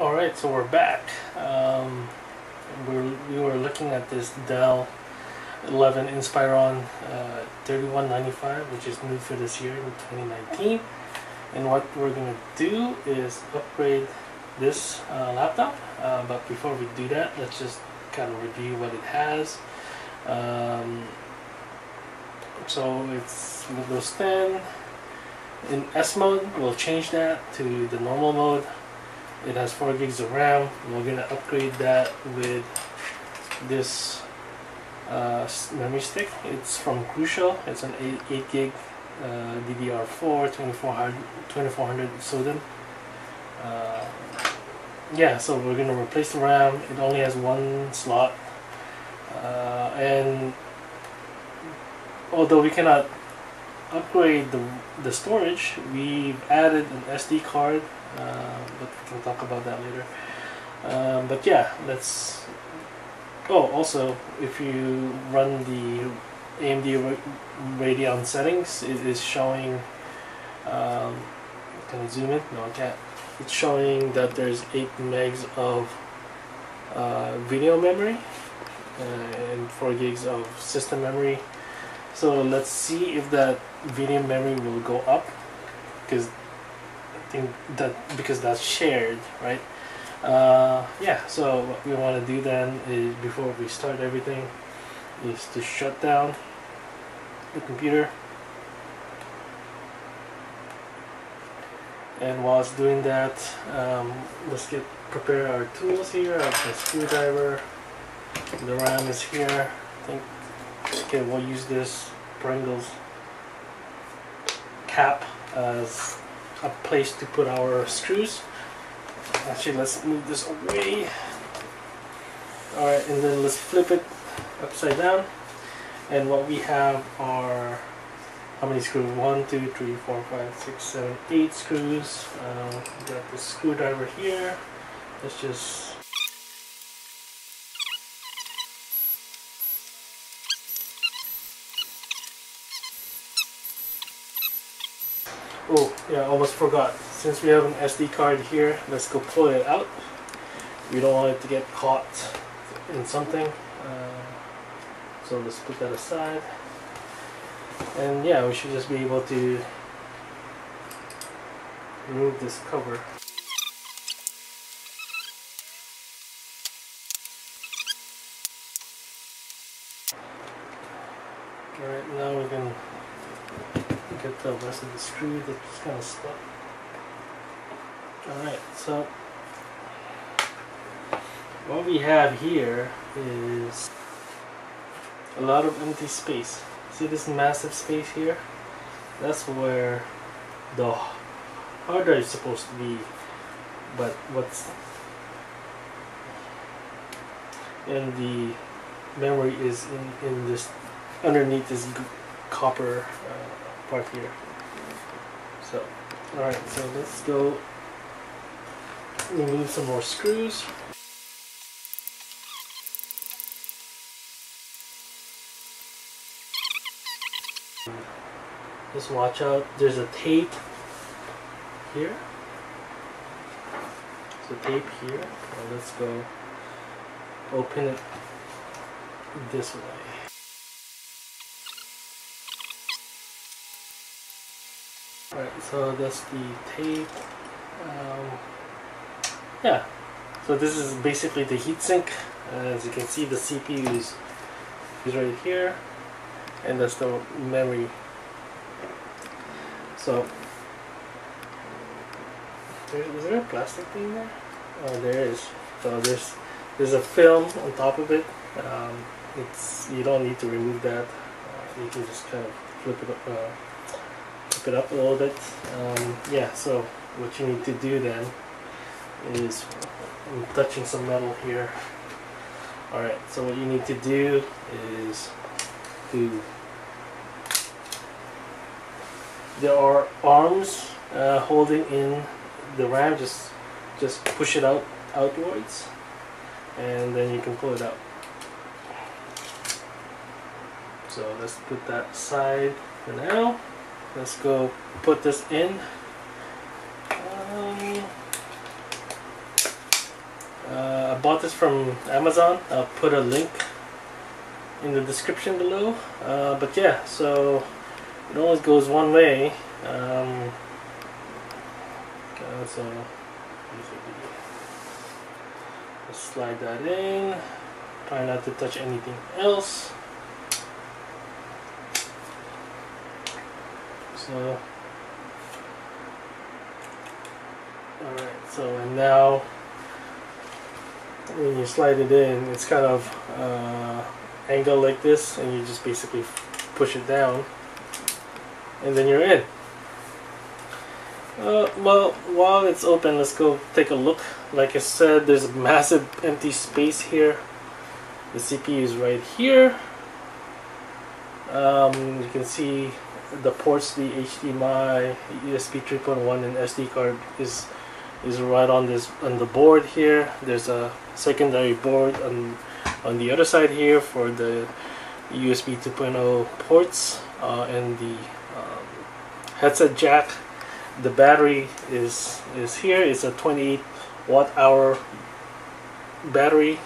All right, so we're back. Um, we're, we were looking at this Dell 11 Inspiron uh, 3195, which is new for this year in 2019. And what we're going to do is upgrade this uh, laptop. Uh, but before we do that, let's just kind of review what it has. Um, so it's Windows 10. In S mode, we'll change that to the normal mode. It has 4 gigs of RAM. We're going to upgrade that with this uh, memory stick. It's from Crucial. It's an 8, 8 gig uh, DDR4 2400, 2400 SODIMM. Uh, yeah, so we're going to replace the RAM. It only has one slot. Uh, and although we cannot upgrade the, the storage, we've added an SD card, but we can talk about that later. Um, but yeah, let's. Oh, also, if you run the AMD Radeon settings, it is showing. Um, can I zoom in? No, I can't. It's showing that there's 8 megs of uh, video memory uh, and 4 gigs of system memory. So let's see if that video memory will go up because think that because that's shared, right? Uh, yeah, so what we want to do then is before we start everything is to shut down the computer. And whilst doing that um, let's get prepare our tools here I have the screwdriver. The RAM is here. I think okay we'll use this Pringles cap as a place to put our screws actually let's move this away alright and then let's flip it upside down and what we have are how many screws? One, two, three, four, five, six, seven, eight screws. Uh, got the screwdriver here. Let's just Oh, yeah, almost forgot. Since we have an SD card here, let's go pull it out. We don't want it to get caught in something. Uh, so let's put that aside and yeah we should just be able to remove this cover alright now we can get the rest of the screw that's kind of stuck. Alright so what we have here is a lot of empty space. See this massive space here? That's where the hard drive is supposed to be but what's and the memory is in, in this underneath this copper uh, part here so alright so let's go remove some more screws Just watch out. There's a tape here. There's a tape here. let's go open it this way. Alright, so that's the tape. Um, yeah, so this is basically the heatsink. As you can see, the CPU is, is right here, and that's the memory so, is there a plastic thing there? Oh, there is. So there's there's a film on top of it. Um, it's you don't need to remove that. Uh, you can just kind of flip it up, uh, flip it up a little bit. Um, yeah. So what you need to do then is I'm touching some metal here. All right. So what you need to do is to there are arms uh, holding in the ram just just push it out outwards and then you can pull it out so let's put that aside for now let's go put this in um, Uh, I bought this from Amazon. I'll put a link in the description below. Uh, but yeah, so it always goes one way. Um, so just slide that in. Try not to touch anything else. So, alright, so and now when you slide it in, it's kind of uh, angled like this, and you just basically push it down, and then you're in. Uh, well, while it's open, let's go take a look. Like I said, there's a massive empty space here. The CPU is right here. Um, you can see the ports, the HDMI, USB 3.1, and SD card is is right on this on the board here. There's a secondary board on on the other side here for the USB 2.0 ports uh, and the um, headset jack. The battery is is here. It's a 28 watt hour battery.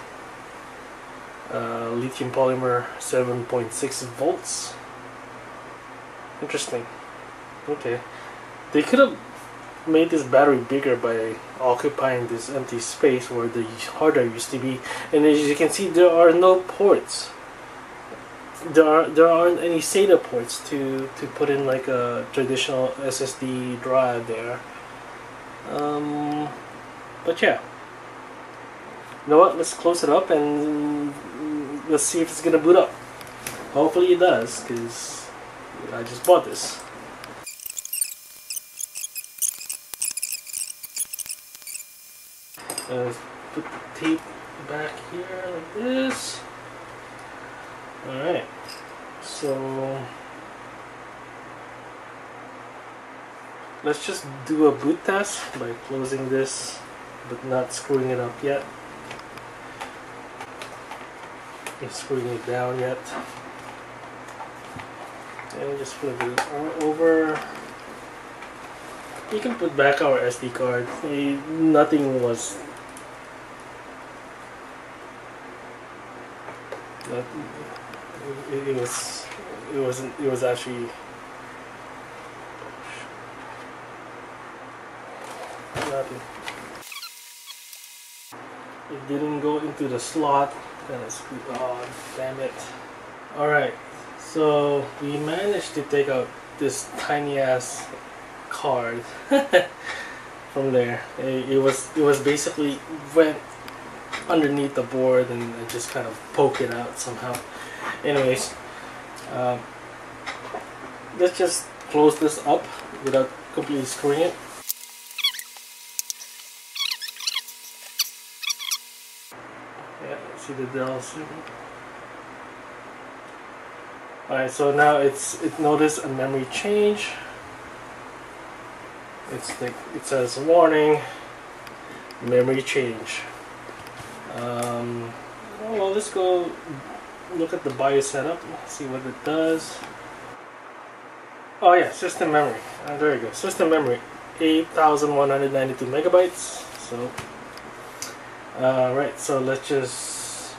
Uh, lithium polymer 7.6 volts Interesting. Okay. They could have made this battery bigger by occupying this empty space where the hard drive used to be. And as you can see, there are no ports. There are there aren't any SATA ports to to put in like a traditional SSD drive there. Um, but yeah. You know what? Let's close it up and let's see if it's gonna boot up. Hopefully it does, because I just bought this. Uh, put the tape back here like this. Alright, so let's just do a boot test by closing this but not screwing it up yet. Not screwing it down yet and just flip it over. You can put back our SD card. Eh, nothing was it, it was it wasn't it was actually nothing. It didn't go into the slot. Kind of screw oh damn it. All right so we managed to take out this tiny ass card from there. It, it, was it was basically went underneath the board and I just kind of poke it out somehow. Anyways, um, let's just close this up without completely screwing it. Yeah, see the Dell Alright, so now it's it noticed a memory change. It's like it says warning, memory change. Um, well, let's go look at the BIOS setup, see what it does. Oh yeah, system memory. Uh, there you go. System memory, 8,192 megabytes. So, uh, right. So let's just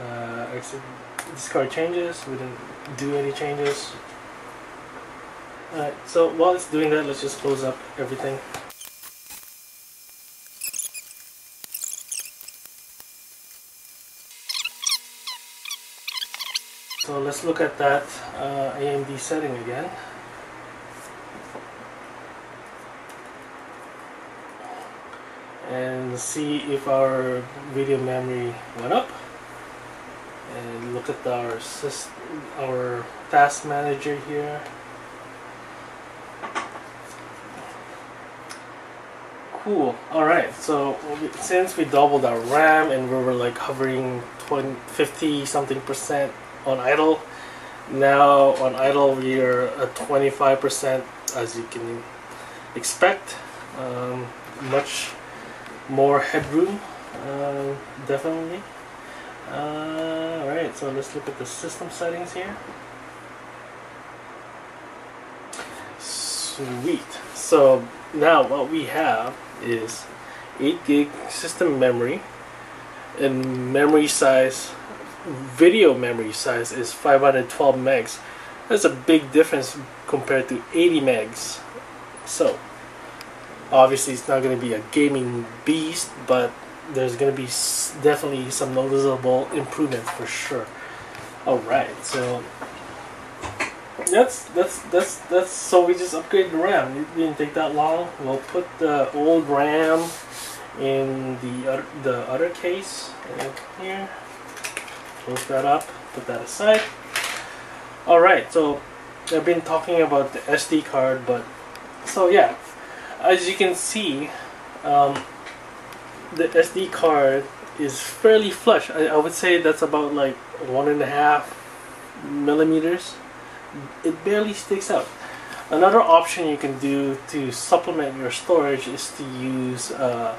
uh, exit discard changes. We didn't do any changes. Alright, so while it's doing that, let's just close up everything. So let's look at that uh, AMD setting again. And see if our video memory went up and look at our system, our task manager here. Cool. Alright, so since we doubled our RAM and we were like hovering 20, 50 something percent on idle, now on idle we are at 25 percent as you can expect. Um, much more headroom, uh, definitely. Uh, Alright, so let's look at the system settings here. Sweet. So now what we have is 8 gig system memory and memory size video memory size is 512 megs that's a big difference compared to 80 megs so obviously it's not going to be a gaming beast but there's going to be definitely some noticeable improvements for sure. All right so that's that's that's that's so we just upgraded the RAM. It didn't take that long. We'll put the old RAM in the other, the other case here. Close that up put that aside. All right so I've been talking about the SD card but so yeah as you can see um, the SD card is fairly flush. I, I would say that's about like one and a half millimeters. It barely sticks out. Another option you can do to supplement your storage is to use uh,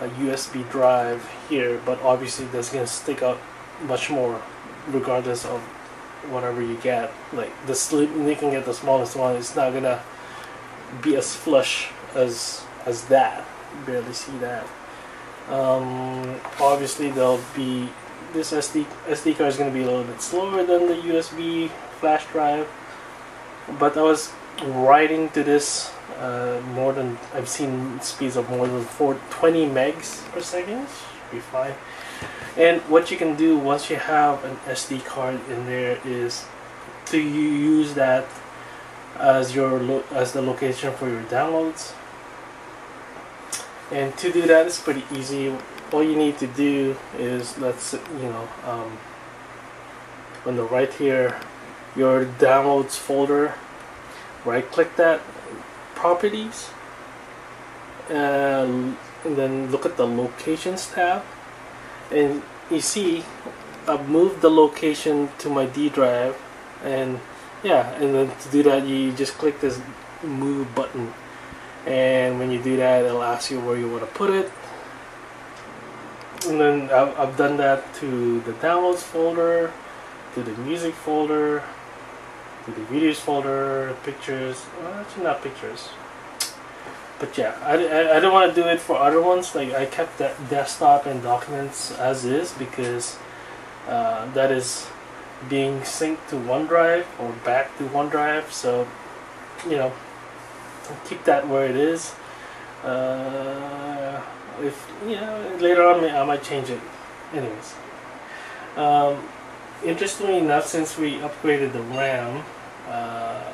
a USB drive here but obviously that's gonna stick out much more regardless of whatever you get. Like the sleep can get the smallest one it's not gonna be as flush as as that. Barely see that um, obviously there'll be this SD SD card is going to be a little bit slower than the USB flash drive but I was writing to this uh, more than I've seen speeds of more than 420 megs per second be fine. And what you can do once you have an SD card in there is to use that as your as the location for your downloads and to do that it's pretty easy. All you need to do is let's you know um, on the right here your downloads folder right click that properties and, and then look at the locations tab. And you see I've moved the location to my D drive and yeah and then to do that you just click this move button and when you do that it'll ask you where you want to put it. And then I've, done that to the downloads folder to the music folder to the videos folder pictures. Well, actually not pictures. But yeah I, I, I don't want to do it for other ones. Like I kept that desktop and documents as is because uh, that is being synced to OneDrive or back to OneDrive. So you know keep that where it is. Uh, if you know later on I might change it. Anyways. Um, interestingly enough since we upgraded the RAM uh,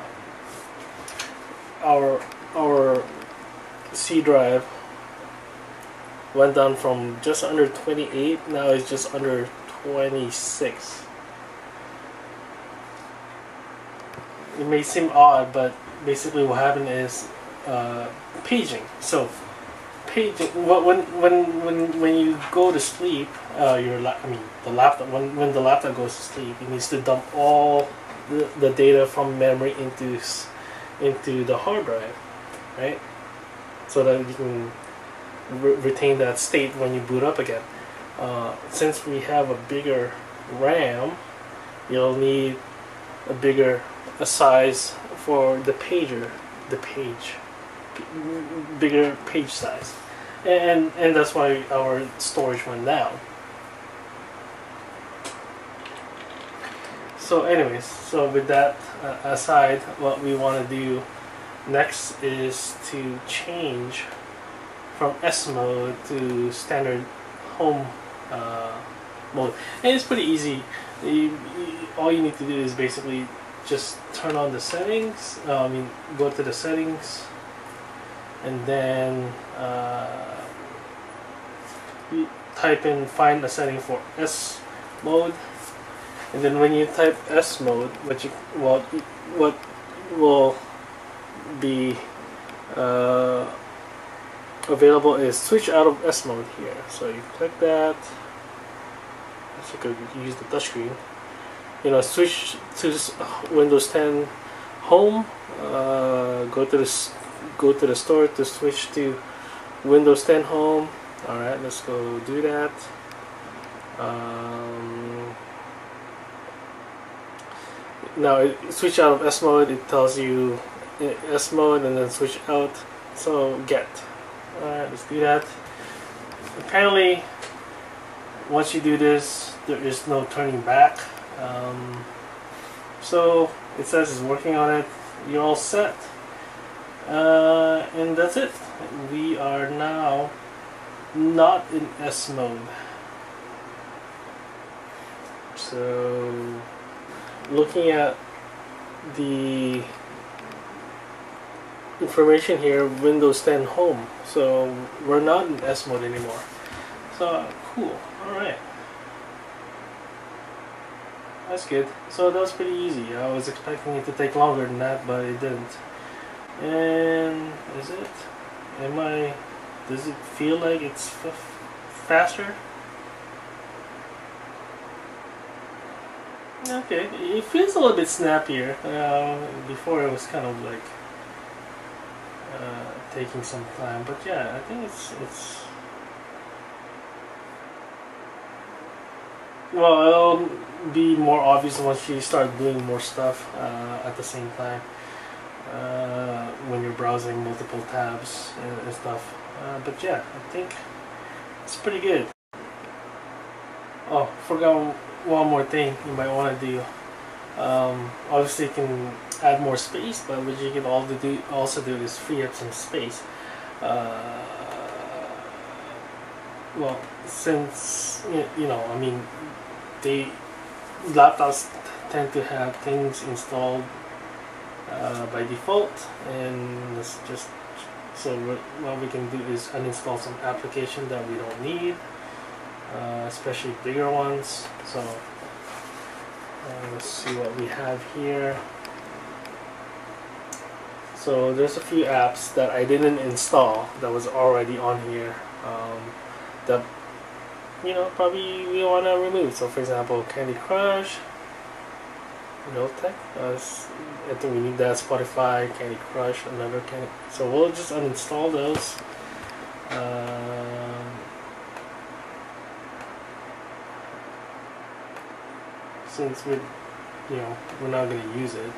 our our C drive went down from just under 28 now it's just under 26 it may seem odd but basically what happened is uh, paging so paging when when when when you go to sleep uh, your I mean the laptop when, when the laptop goes to sleep it needs to dump all the, the data from memory into into the hard drive right so that you can re retain that state when you boot up again. Uh, since we have a bigger RAM, you'll need a bigger a size for the pager, the page, bigger page size, and and that's why our storage went down. So anyways, so with that uh, aside, what we want to do Next is to change from S mode to standard home uh, mode. And it's pretty easy. You, you, all you need to do is basically just turn on the settings. Uh, I mean, go to the settings, and then uh, type in find a setting for S mode. And then when you type S mode, what you well, what will be uh, available is switch out of S mode here. So you click that. So you could use the touchscreen. You know, switch to Windows 10 Home. Uh, go to the go to the store to switch to Windows 10 Home. All right, let's go do that. Um, now, switch out of S mode. It tells you S mode and then switch out so get Alright, let's do that. Apparently, once you do this, there is no turning back. Um, so it says it's working on it. You're all set. Uh, and that's it. We are now not in S mode. So looking at the information here, Windows 10 Home. So we're not in S mode anymore. So cool. All right. That's good. So that was pretty easy. I was expecting it to take longer than that, but it didn't. And is it? Am I? Does it feel like it's faster? Okay, it feels a little bit snappier. Uh, before it was kind of like uh, taking some time, but yeah, I think it's it's. Well, it'll be more obvious once you start doing more stuff uh, at the same time. Uh, when you're browsing multiple tabs and, and stuff. Uh, but yeah, I think it's pretty good. Oh, forgot one more thing you might want to do. Um, obviously, you can add more space, but what you can also do, also do is free up some space. Uh, well, since you know, I mean, they laptops tend to have things installed uh, by default, and it's just so what we can do is uninstall some application that we don't need uh, especially bigger ones. So uh, let's see what we have here. So there's a few apps that I didn't install that was already on here um, that you know probably we want to remove. So for example, Candy Crush, Miltech. Uh, I think we need that. Spotify, Candy Crush, another Candy. So we'll just uninstall those. Um, since we, you know, we're not going to use it,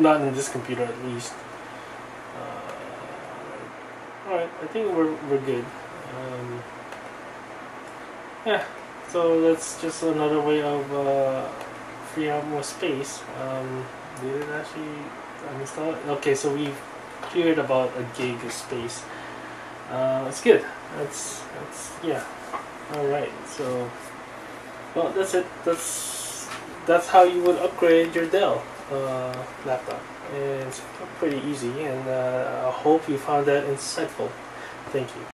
not in this computer at least. Uh, all right, I think we're we're good. Um, yeah, so that's just another way of uh, freeing up more space. Um, did it actually uninstall it? Okay, so we've cleared about a gig of space. Uh, it's good. That's that's yeah. All right, so well, that's it. That's that's how you would upgrade your Dell uh, laptop. And it's pretty easy, and uh, I hope you found that insightful. Thank you.